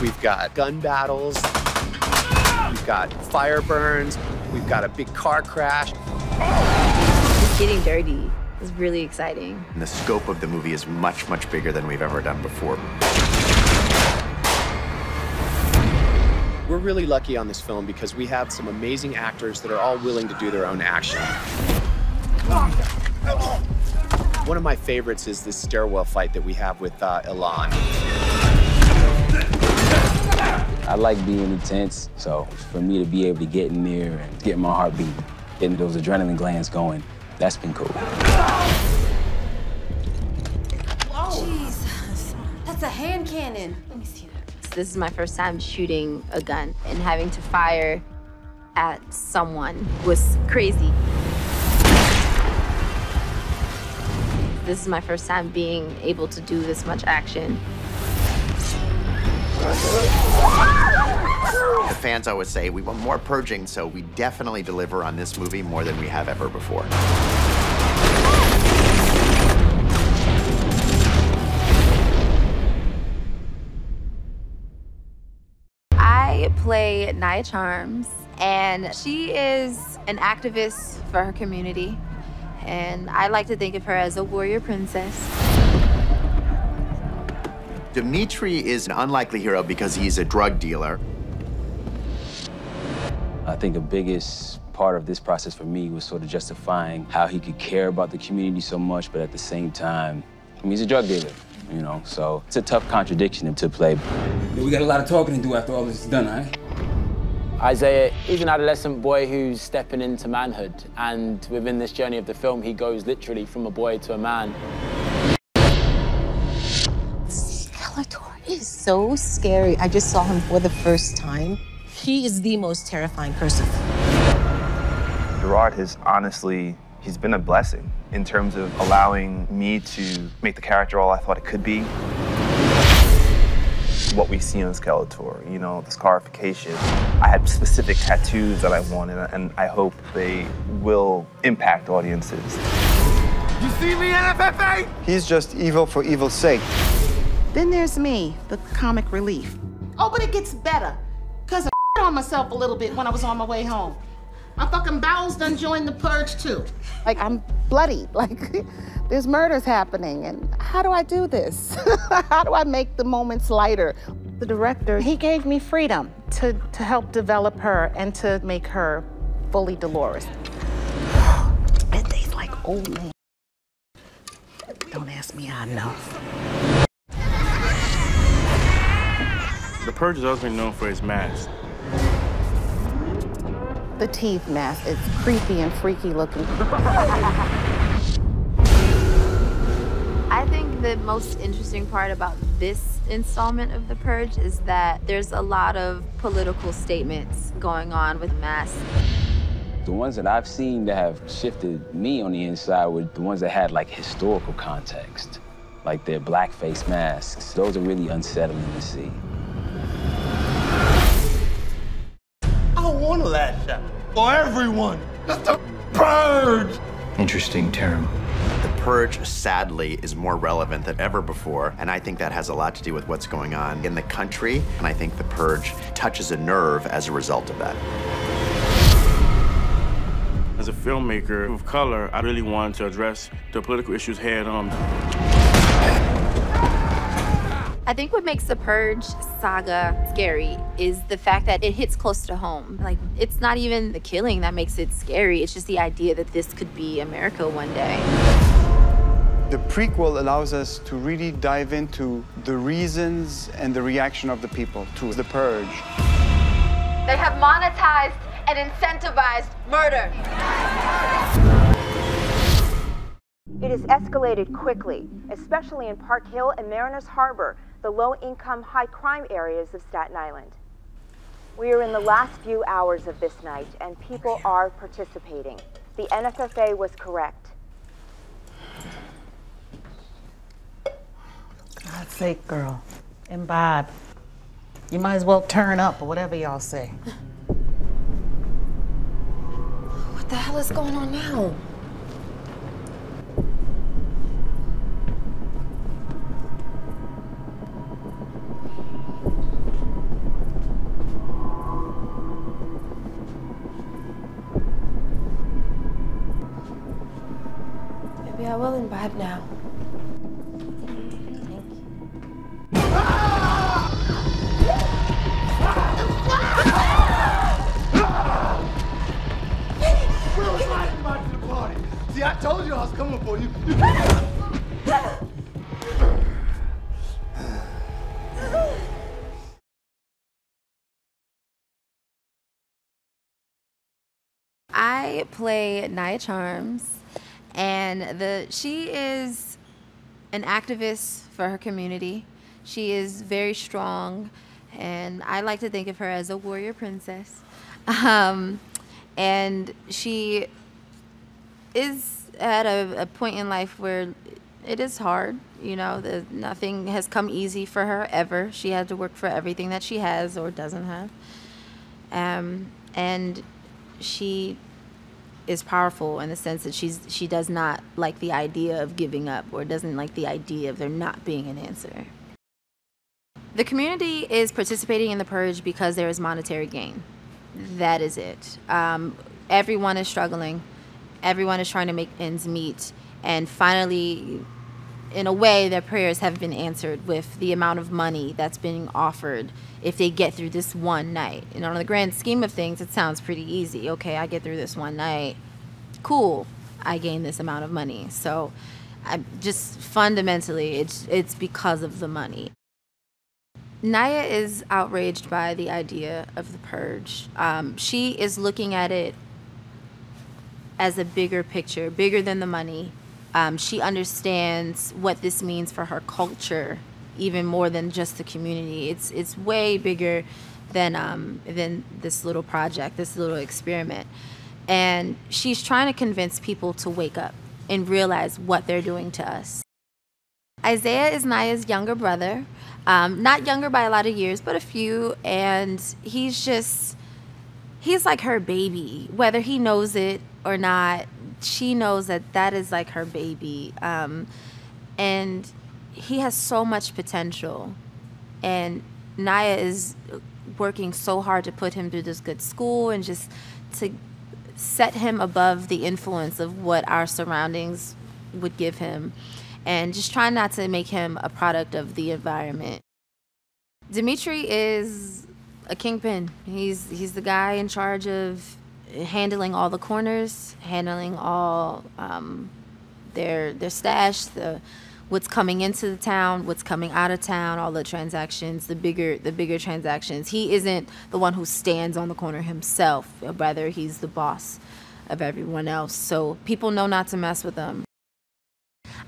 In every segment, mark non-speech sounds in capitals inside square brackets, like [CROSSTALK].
We've got gun battles. We've got fire burns. We've got a big car crash. It's Getting dirty is really exciting. And the scope of the movie is much, much bigger than we've ever done before. We're really lucky on this film because we have some amazing actors that are all willing to do their own action. One of my favorites is this stairwell fight that we have with uh, Y'lan. I like being intense, so for me to be able to get in there and get my heart beating, getting those adrenaline glands going, that's been cool. Jesus, that's a hand cannon. Let me see that. This is my first time shooting a gun, and having to fire at someone was crazy. This is my first time being able to do this much action. The fans always say we want more purging, so we definitely deliver on this movie more than we have ever before. I play Nia Charms, and she is an activist for her community. And I like to think of her as a warrior princess. Dimitri is an unlikely hero because he's a drug dealer. I think the biggest part of this process for me was sort of justifying how he could care about the community so much, but at the same time, I mean, he's a drug dealer, you know, so it's a tough contradiction to play. We got a lot of talking to do after all this is done, all right? Isaiah is an adolescent boy who's stepping into manhood, and within this journey of the film, he goes literally from a boy to a man. So scary. I just saw him for the first time. He is the most terrifying person. Gerard has honestly, he's been a blessing in terms of allowing me to make the character all I thought it could be. What we see on Skeletor, you know, the scarification. I had specific tattoos that I wanted, and I hope they will impact audiences. You see me, NFFA? He's just evil for evil's sake. Then there's me, the comic relief. Oh, but it gets better. Cause I [LAUGHS] on myself a little bit when I was on my way home. My fucking bowels done joined the purge too. Like I'm bloody. [LAUGHS] Like there's murders happening, and how do I do this? [LAUGHS] how do I make the moments lighter? The director, he gave me freedom to to help develop her and to make her fully Dolores. and they like, old man. Don't ask me, I know. The Purge is also known for its mask. The teeth mask, it's creepy and freaky looking. [LAUGHS] I think the most interesting part about this installment of The Purge is that there's a lot of political statements going on with masks. The ones that I've seen that have shifted me on the inside were the ones that had like historical context, like their blackface masks. Those are really unsettling to see. For everyone. That's the purge. Interesting term. The purge, sadly, is more relevant than ever before, and I think that has a lot to do with what's going on in the country, and I think the purge touches a nerve as a result of that. As a filmmaker of color, I really wanted to address the political issues head on. I think what makes the Purge saga scary is the fact that it hits close to home. Like, it's not even the killing that makes it scary, it's just the idea that this could be America one day. The prequel allows us to really dive into the reasons and the reaction of the people to the purge. They have monetized and incentivized murder. It has escalated quickly, especially in Park Hill and Mariners Harbor, the low-income, high-crime areas of Staten Island. We are in the last few hours of this night, and people are participating. The NFFA was correct. God's sake, girl. Imbibe. You might as well turn up or whatever y'all say. What the hell is going on now? We'll imbibe now. Will was not invited to the party. See, I told you I was coming for you. I play Nia Charms, and the she is an activist for her community. She is very strong, and I like to think of her as a warrior princess. Um, and she is at a, a point in life where it is hard. You know, the, nothing has come easy for her ever. She had to work for everything that she has or doesn't have. Um, and she is powerful in the sense that she's she does not like the idea of giving up or doesn't like the idea of there not being an answer. The community is participating in the purge because there is monetary gain. That is it. Um, everyone is struggling. Everyone is trying to make ends meet. And finally, in a way, their prayers have been answered with the amount of money that's being offered if they get through this one night. And on the grand scheme of things, it sounds pretty easy. Okay, I get through this one night. Cool. I gain this amount of money. So I just fundamentally it's it's because of the money. Naya is outraged by the idea of the purge. Um, she is looking at it as a bigger picture, bigger than the money. Um, she understands what this means for her culture, even more than just the community. It's it's way bigger than um, than this little project, this little experiment. And she's trying to convince people to wake up and realize what they're doing to us. Isaiah is Nia's younger brother, um, not younger by a lot of years, but a few, and he's just he's like her baby, whether he knows it or not she knows that that is like her baby um, and he has so much potential and Naya is working so hard to put him through this good school and just to set him above the influence of what our surroundings would give him and just trying not to make him a product of the environment. Dimitri is a kingpin. He's he's the guy in charge of handling all the corners, handling all um, their their stash, the what's coming into the town, what's coming out of town, all the transactions, the bigger the bigger transactions. He isn't the one who stands on the corner himself, rather he's the boss of everyone else. So people know not to mess with him.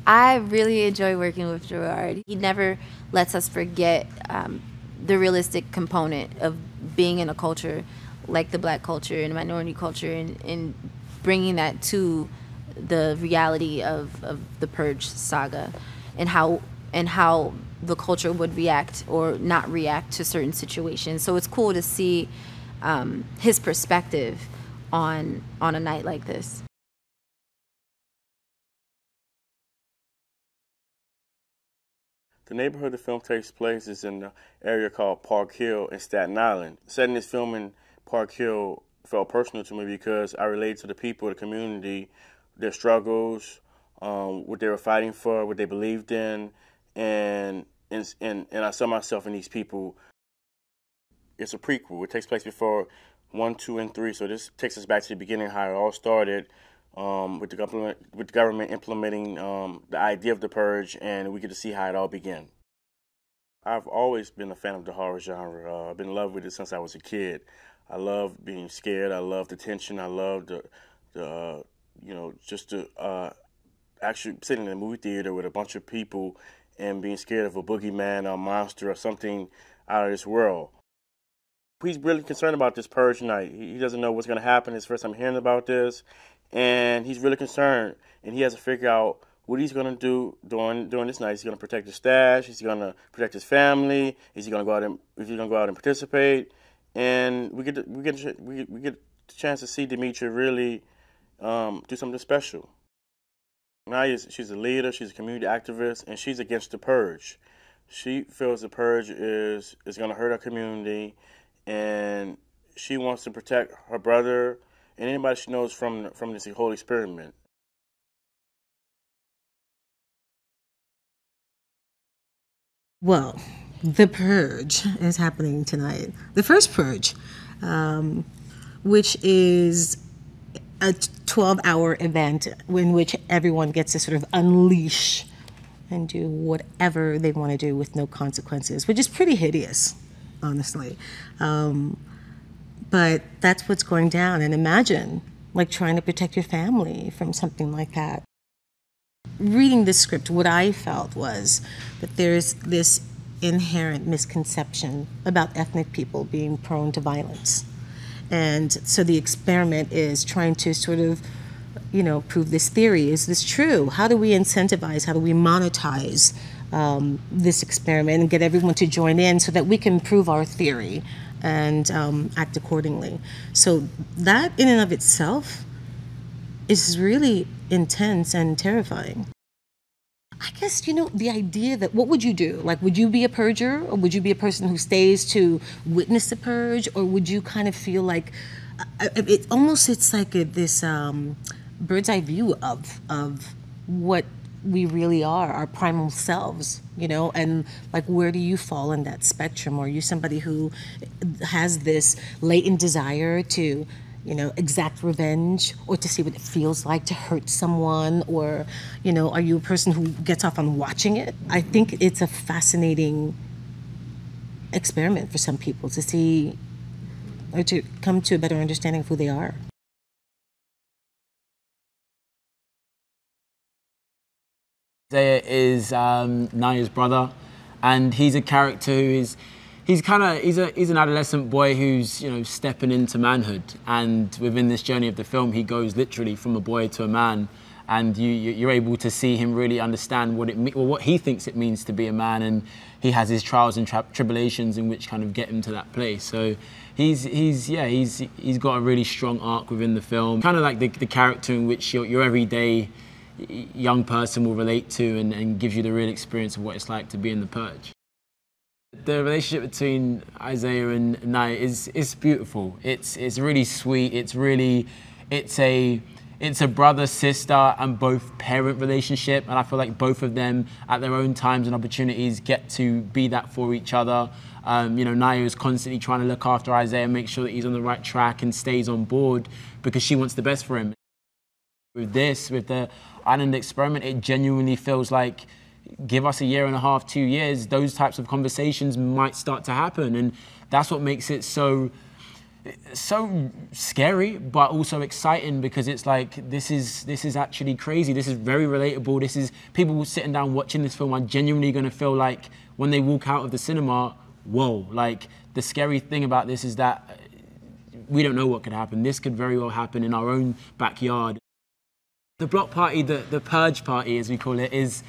I really enjoy working with Gerard. He never lets us forget um, the realistic component of being in a culture like the black culture and minority culture and, and bringing that to the reality of, of the purge saga and how and how the culture would react or not react to certain situations so it's cool to see um, his perspective on on a night like this The neighborhood the film takes place is in the area called Park Hill in Staten Island. Setting this film in Park Hill felt personal to me because I relate to the people, the community, their struggles, um, what they were fighting for, what they believed in, and and and, I saw myself in these people. It's a prequel. It takes place before one, two, and three. So this takes us back to the beginning, how it all started, um, with the government with the government implementing um, the idea of the purge, and we get to see how it all began. I've always been a fan of the horror genre. Uh, I've been in love with it since I was a kid. I love being scared. I love the tension. I love the, the uh, you know, just to uh, actually sitting in a movie theater with a bunch of people and being scared of a boogeyman or a monster or something out of this world. He's really concerned about this purge night. He doesn't know what's going to happen. His first time hearing about this, and he's really concerned. And he has to figure out what he's going to do during during this night. Is he going to protect his stash? Is he going to protect his family? Is he going to go out and is he going to go out and participate? and we get we get we we get the chance to see Demetria really um, do something special. Now she's a leader, she's a community activist, and she's against the purge. She feels the purge is is going to hurt our community, and she wants to protect her brother and anybody she knows from from this whole experiment. Well, the Purge is happening tonight. The first Purge, um, which is a 12 hour event in which everyone gets to sort of unleash and do whatever they want to do with no consequences, which is pretty hideous, honestly. Um, but that's what's going down. And imagine like trying to protect your family from something like that. Reading the script, what I felt was that there's this inherent misconception about ethnic people being prone to violence. And so the experiment is trying to sort of, you know, prove this theory. Is this true? How do we incentivize? How do we monetize um, this experiment and get everyone to join in so that we can prove our theory and um, act accordingly? So that in and of itself is really intense and terrifying. I guess, you know, the idea that what would you do? Like, would you be a purger or would you be a person who stays to witness the purge or would you kind of feel like uh, it almost it's like a, this um, bird's eye view of, of what we really are, our primal selves, you know, and like where do you fall in that spectrum? Are you somebody who has this latent desire to you know, exact revenge or to see what it feels like to hurt someone? Or, you know, are you a person who gets off on watching it? I think it's a fascinating experiment for some people to see or to come to a better understanding of who they are. Isaiah is um, Naya's brother, and he's a character who is he's kind of he's a he's an adolescent boy who's you know stepping into manhood, and within this journey of the film, he goes literally from a boy to a man, and you you're able to see him really understand what it well, what he thinks it means to be a man, and he has his trials and tri tribulations in which kind of get him to that place. So he's he's yeah he's he's got a really strong arc within the film, kind of like the, the character in which your, your everyday young person will relate to and, and gives you the real experience of what it's like to be in the purge. The relationship between Isaiah and Naya is is beautiful. It's it's really sweet. It's really it's a it's a brother sister and both parent relationship and I feel like both of them at their own times and opportunities get to be that for each other. Um, you know, Naya is constantly trying to look after Isaiah, and make sure that he's on the right track and stays on board because she wants the best for him. With this, with the island experiment, it genuinely feels like give us a year and a half, two years, those types of conversations might start to happen. And that's what makes it so so scary but also exciting because it's like this is this is actually crazy. This is very relatable. This is people sitting down watching this film are genuinely going to feel like when they walk out of the cinema whoa like the scary thing about this is that uh, we don't know what could happen. This could very well happen in our own backyard. The block party the, the purge party as we call it is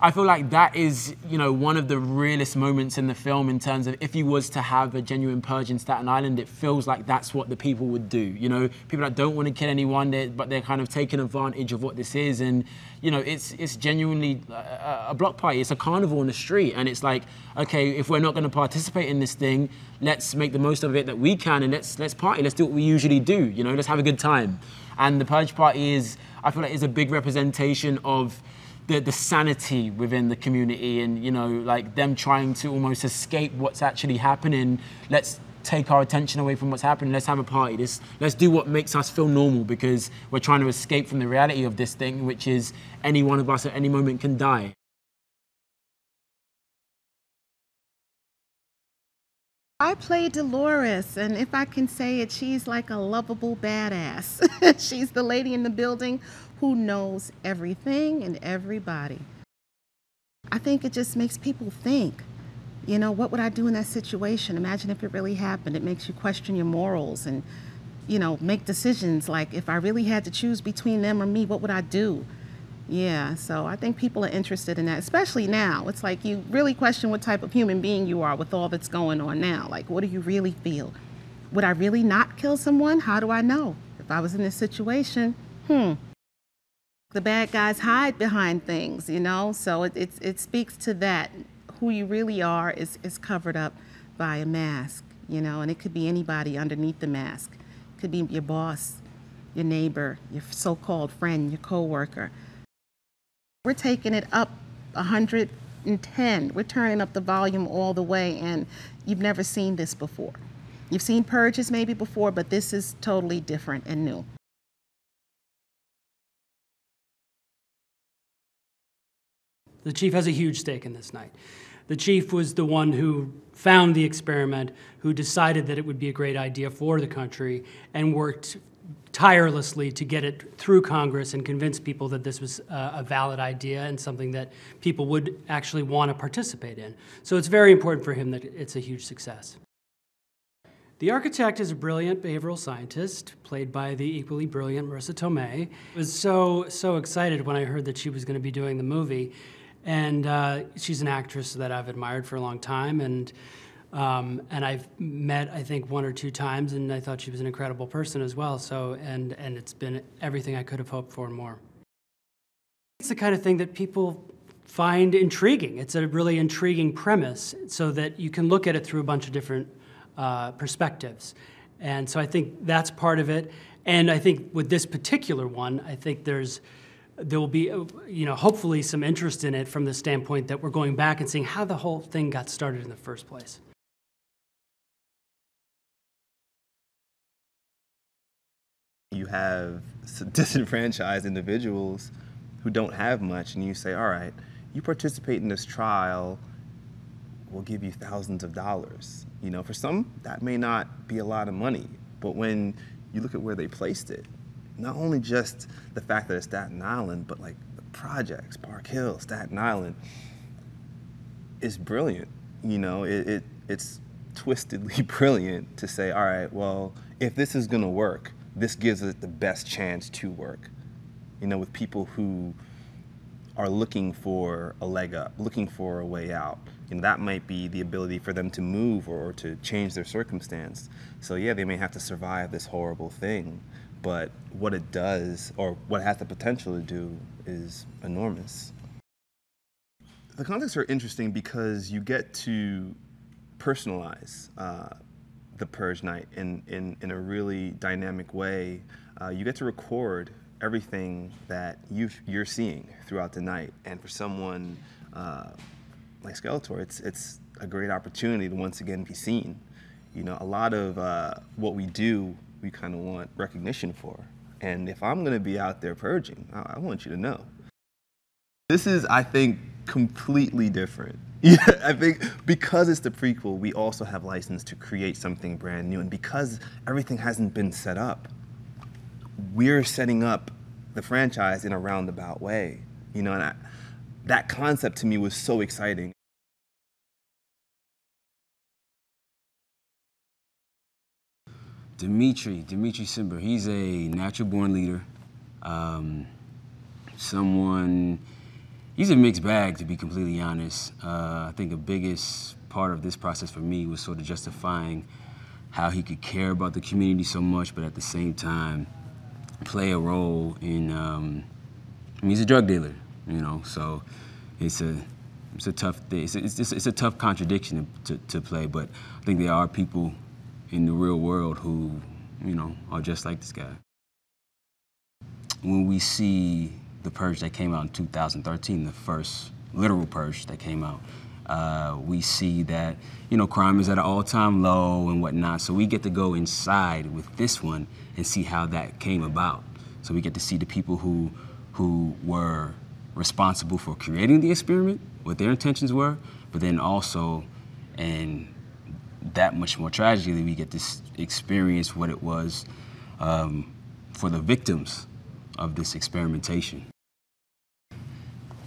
I feel like that is, you know, one of the realest moments in the film in terms of if you was to have a genuine purge in Staten Island, it feels like that's what the people would do. You know, people that don't want to kill anyone, they're, but they're kind of taking advantage of what this is, and you know, it's it's genuinely a, a block party. It's a carnival on the street, and it's like, okay, if we're not going to participate in this thing, let's make the most of it that we can, and let's let's party. Let's do what we usually do. You know, let's have a good time. And the purge party is, I feel like, is a big representation of the, the sanity within the community and, you know, like them trying to almost escape what's actually happening. Let's take our attention away from what's happening. Let's have a party. Let's, let's do what makes us feel normal because we're trying to escape from the reality of this thing, which is any one of us at any moment can die. I play Dolores, and if I can say it, she's like a lovable badass. [LAUGHS] she's the lady in the building who knows everything and everybody. I think it just makes people think, you know, what would I do in that situation? Imagine if it really happened. It makes you question your morals and, you know, make decisions like if I really had to choose between them or me, what would I do? Yeah, so I think people are interested in that, especially now. It's like you really question what type of human being you are with all that's going on now. Like, what do you really feel? Would I really not kill someone? How do I know? If I was in this situation, hmm, the bad guys hide behind things, you know? So it, it, it speaks to that. Who you really are is, is covered up by a mask, you know? And it could be anybody underneath the mask. It could be your boss, your neighbor, your so called friend, your coworker. We're taking it up 100 110. We're turning up the volume all the way, and you've never seen this before. You've seen purges maybe before, but this is totally different and new. The chief has a huge stake in this night. The chief was the one who found the experiment, who decided that it would be a great idea for the country, and worked tirelessly to get it through Congress and convince people that this was uh, a valid idea and something that people would actually want to participate in. So it's very important for him that it's a huge success. The architect is a brilliant behavioral scientist, played by the equally brilliant Marisa Tomei. I was so, so excited when I heard that she was going to be doing the movie. And uh, she's an actress that I've admired for a long time, and um, and I've met I think one or two times, and I thought she was an incredible person as well. So and and it's been everything I could have hoped for and more. It's the kind of thing that people find intriguing. It's a really intriguing premise, so that you can look at it through a bunch of different uh, perspectives. And so I think that's part of it. And I think with this particular one, I think there's there will be, uh, you know, hopefully some interest in it from the standpoint that we're going back and seeing how the whole thing got started in the first place. You have [LAUGHS] disenfranchised individuals who don't have much, and you say, all right, you participate in this trial, we'll give you thousands of dollars. You know, for some, that may not be a lot of money, but when you look at where they placed it, not only just the fact that it's Staten Island, but like the projects, Park Hill, Staten Island, is brilliant. You know, it, it it's twistedly [LAUGHS] brilliant to say, all right, well, if this is gonna work, this gives it the best chance to work. You know, with people who are looking for a leg up, looking for a way out. Know, that might be the ability for them to move or, or to change their circumstance. So yeah, they may have to survive this horrible thing, but what it does or what it has the potential to do is enormous. The contexts are interesting because you get to personalize uh, the Purge night in, in, in a really dynamic way. Uh, you get to record everything that you you're seeing throughout the night. And for someone uh, like Skeletor, it's, it's a great opportunity to once again be seen. You know, a lot of uh, what we do we kind of want recognition for. And if I'm going to be out there purging, I, I want you to know. This is, I think, completely different. [LAUGHS] Yeah, I think because it's the prequel, we also have license to create something brand new. And because everything hasn't been set up, we're setting up the franchise in a roundabout way. You know, and I, that concept to me was so exciting. Dimitri, Dimitri Simber, he's a natural born leader. Um, someone, he's a mixed bag to be completely honest. Uh, I think the biggest part of this process for me was sort of justifying how he could care about the community so much, but at the same time play a role in, um, I mean, he's a drug dealer, you know, so it's a, it's a tough thing. It's it's, it's a tough contradiction to, to play, but I think there are people in the real world who, you know, are just like this guy. When we see the purge that came out in 2013, the first literal purge that came out, uh, we see that, you know, crime is at an all-time low and whatnot. So we get to go inside with this one and see how that came about. So we get to see the people who, who were responsible for creating the experiment, what their intentions were, but then also, and that much more tragically, we get to experience what it was um, for the victims of this experimentation.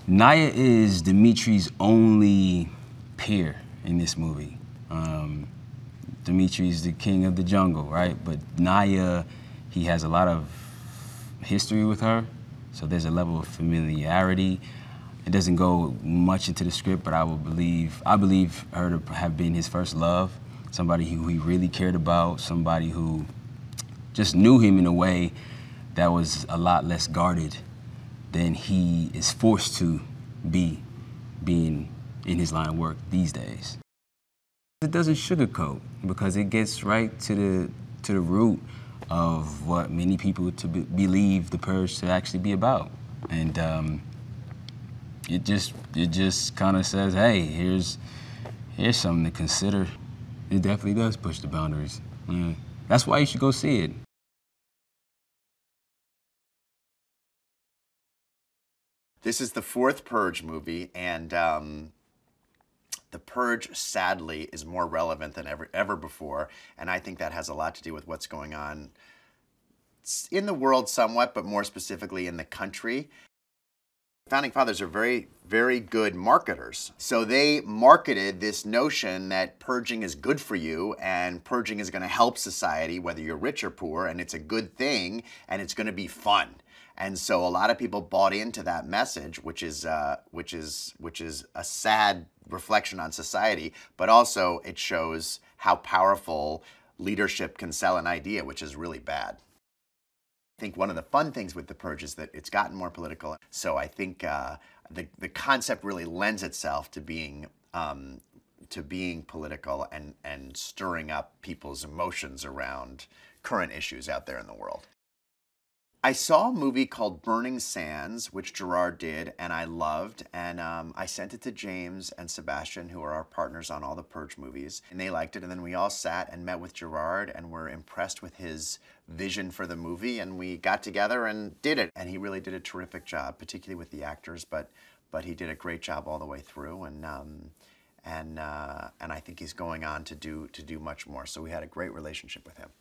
Naya is Dimitri's only peer in this movie. Um, Dimitri's the king of the jungle, right? But Naya, he has a lot of history with her, so there's a level of familiarity. It doesn't go much into the script, but I will believe I believe her to have been his first love somebody who he really cared about, somebody who just knew him in a way that was a lot less guarded than he is forced to be being in his line of work these days. It doesn't sugarcoat because it gets right to the to the root of what many people to be, believe the purge to actually be about, and um, it just it just kind of says, hey, here's here's something to consider. It definitely does push the boundaries. Yeah. That's why you should go see it. This is the fourth Purge movie, and um, the Purge, sadly, is more relevant than ever ever before, and I think that has a lot to do with what's going on in the world somewhat, but more specifically in the country. Founding fathers are very, very good marketers. So they marketed this notion that purging is good for you and purging is going to help society, whether you're rich or poor, and it's a good thing and it's going to be fun. And so a lot of people bought into that message, which is uh, which is which is a sad reflection on society, but also it shows how powerful leadership can sell an idea, which is really bad. I think one of the fun things with the purge is that it's gotten more political. So I think uh, the the concept really lends itself to being um, to being political and and stirring up people's emotions around current issues out there in the world. I saw a movie called Burning Sands, which Gerard did, and I loved. And um, I sent it to James and Sebastian, who are our partners on all the Purge movies, and they liked it. And then we all sat and met with Gerard and were impressed with his vision for the movie. And we got together and did it. And he really did a terrific job, particularly with the actors, but but he did a great job all the way through. And um, and uh, and I think he's going on to do to do much more. So we had a great relationship with him.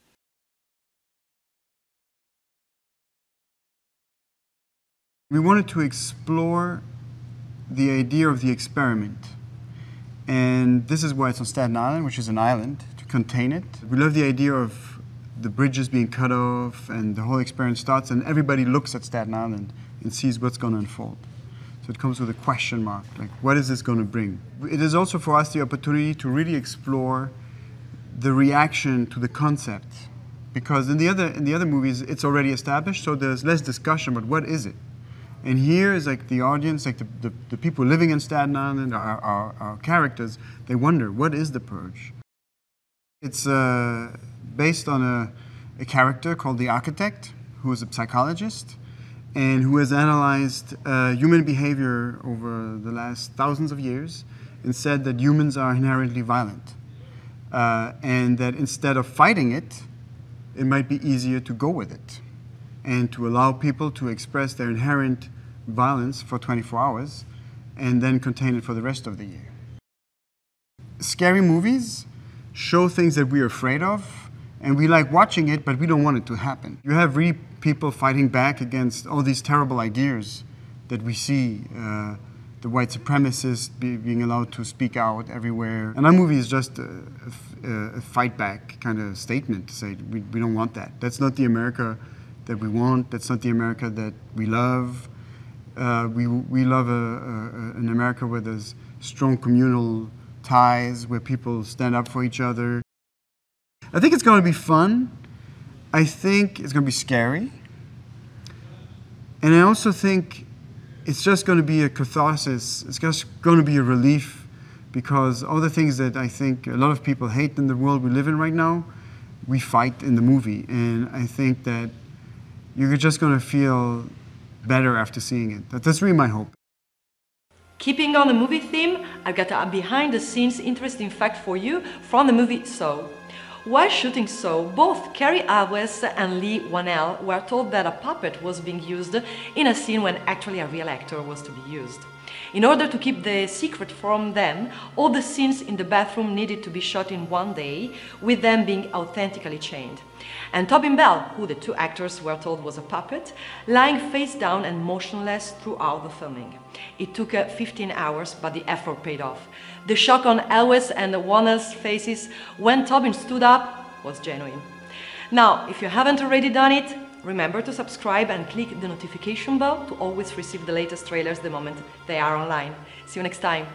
We wanted to explore the idea of the experiment. And this is why it's on Staten Island, which is an island, to contain it. We love the idea of the bridges being cut off and the whole experience starts and everybody looks at Staten Island and sees what's going to unfold. So it comes with a question mark, like what is this going to bring? It is also for us the opportunity to really explore the reaction to the concept. Because in the other, in the other movies, it's already established, so there's less discussion, but what is it? And here is like the audience, like the, the, the people living in Staten Island, our, our, our, characters, they wonder, what is the purge? It's uh, based on a, a character called the architect, who is a psychologist, and who has analyzed uh, human behavior over the last thousands of years and said that humans are inherently violent. Uh, and that instead of fighting it, it might be easier to go with it and to allow people to express their inherent violence for 24 hours and then contain it for the rest of the year. Scary movies show things that we're afraid of, and we like watching it, but we don't want it to happen. You have really people fighting back against all these terrible ideas that we see. Uh, the white supremacists be, being allowed to speak out everywhere. And our movie is just a, a, a fight back kind of statement to say we, we don't want that. That's not the America that we want. That's not the America that we love. Uh, we, we love a, a, an America where there's strong communal ties, where people stand up for each other. I think it's going to be fun. I think it's going to be scary. And I also think it's just going to be a catharsis. It's just going to be a relief because all the things that I think a lot of people hate in the world we live in right now, we fight in the movie. And I think that you're just going to feel better after seeing it. That's really my hope. Keeping on the movie theme, I've got a behind the scenes interesting fact for you from the movie Saw. While shooting Saw, both Cary Elwes and Leigh Whannell were told that a puppet was being used in a scene when actually a real actor was to be used. In order to keep the secret from them, all the scenes in the bathroom needed to be shot in one day, with them being authentically chained. And Tobin Bell, who the two actors were told was a puppet, lying face down and motionless throughout the filming. It took uh, 15 hours, but the effort paid off. The shock on Elwes and Whannell's faces when Tobin stood up was genuine. Now, if you haven't already done it, Remember to subscribe and click the notification bell to always receive the latest trailers the moment they are online. See you next time!